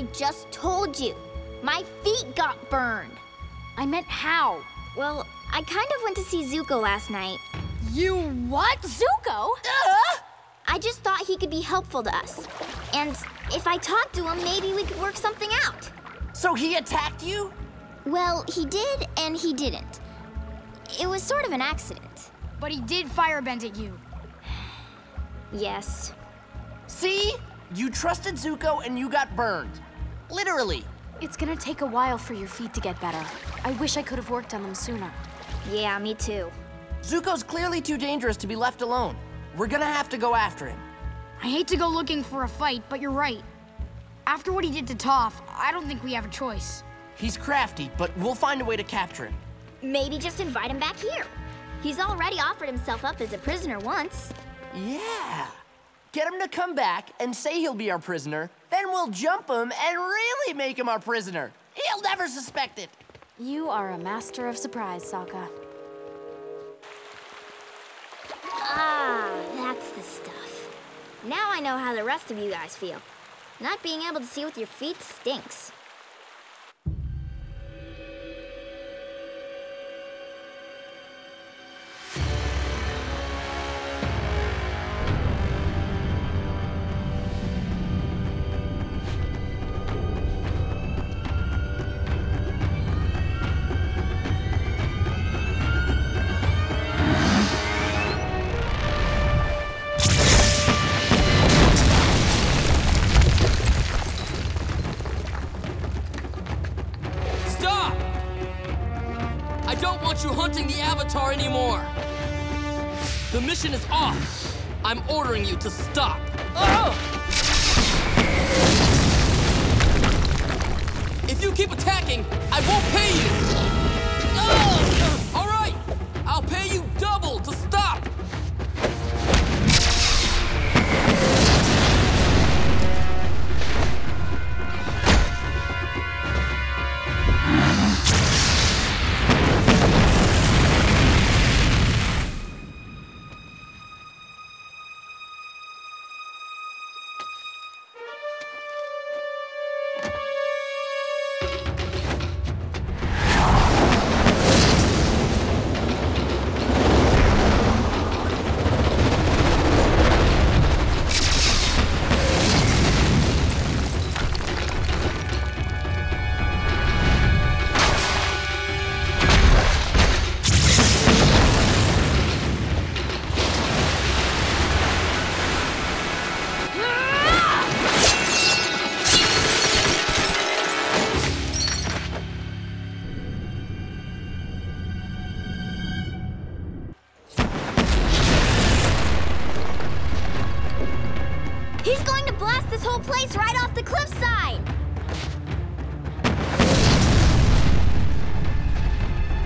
I just told you. My feet got burned. I meant how? Well, I kind of went to see Zuko last night. You what? Zuko? Uh-huh. I just thought he could be helpful to us. And if I talked to him, maybe we could work something out. So he attacked you? Well, he did and he didn't. It was sort of an accident. But he did firebend at you. Yes. See? You trusted Zuko and you got burned. Literally. It's gonna take a while for your feet to get better. I wish I could have worked on them sooner. Yeah, me too. Zuko's clearly too dangerous to be left alone. We're gonna have to go after him. I hate to go looking for a fight, but you're right. After what he did to Toph, I don't think we have a choice. He's crafty, but we'll find a way to capture him. Maybe just invite him back here. He's already offered himself up as a prisoner once. Yeah. Get him to come back and say he'll be our prisoner, then we'll jump him and really make him our prisoner. He'll never suspect it. You are a master of surprise, Sokka. Ah, that's the stuff. Now I know how the rest of you guys feel. Not being able to see with your feet stinks. Don't want you hunting the Avatar anymore. The mission is off. I'm ordering you to stop. Ugh! If you keep attacking, I won't pay you. He's going to blast this whole place right off the cliffside!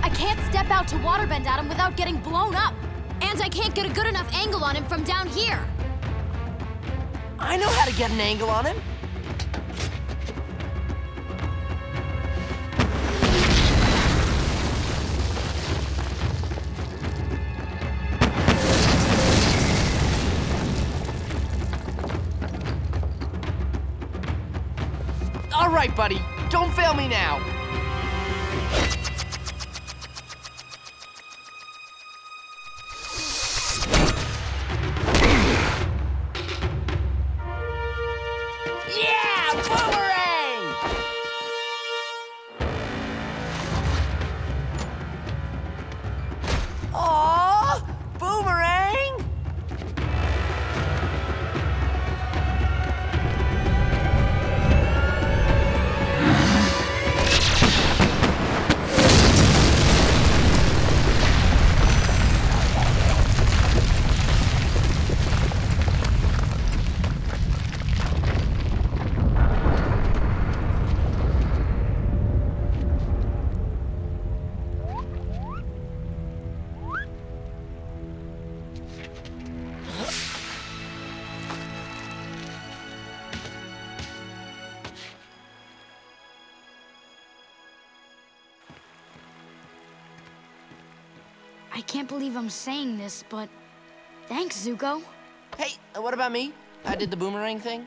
I can't step out to waterbend at him without getting blown up. And I can't get a good enough angle on him from down here. I know how to get an angle on him. All right, buddy. Don't fail me now. I can't believe I'm saying this, but thanks, Zuko. Hey, uh, what about me? I did the boomerang thing.